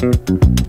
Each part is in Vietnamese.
Mm-hmm.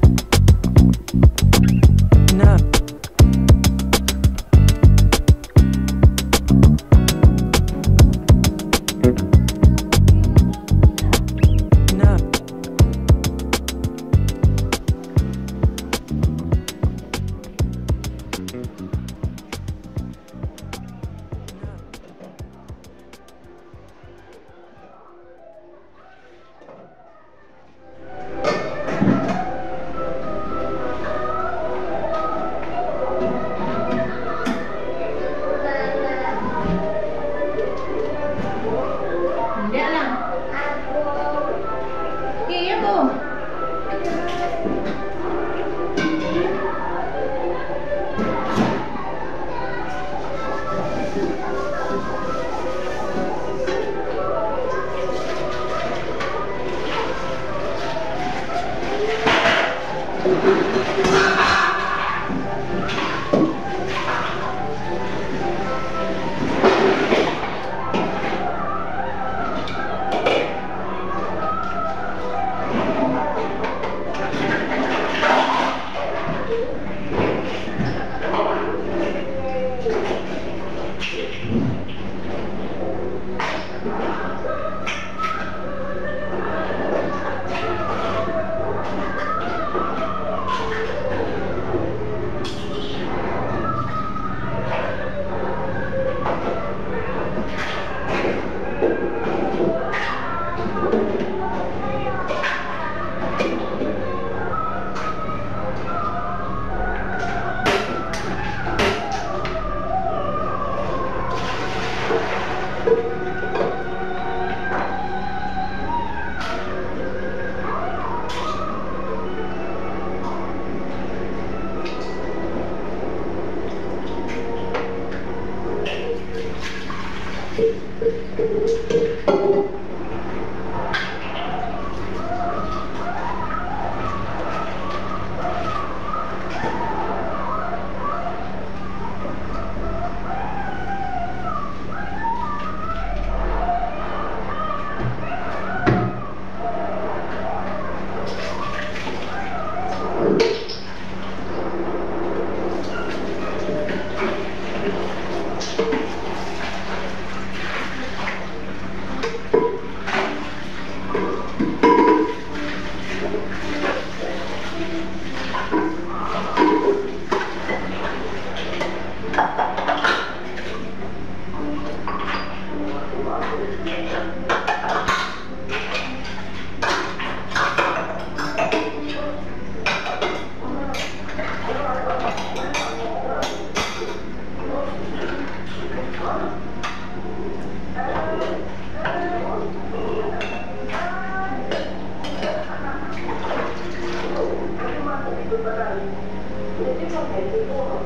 就在这里，那这个孩子多好。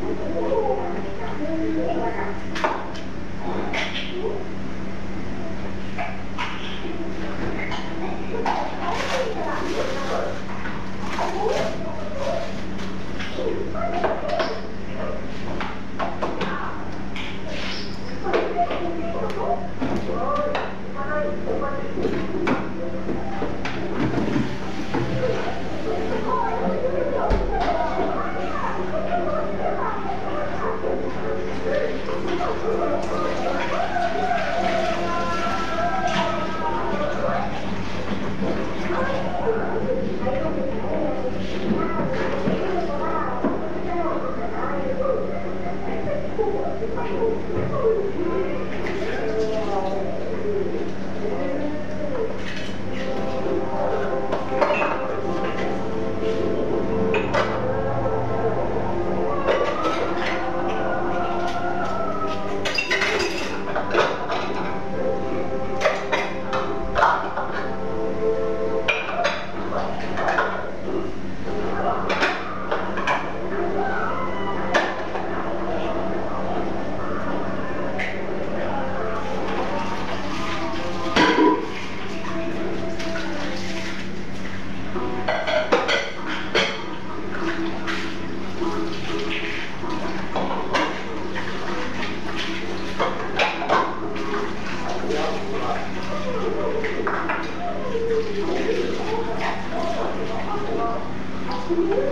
Thank you. Thank you.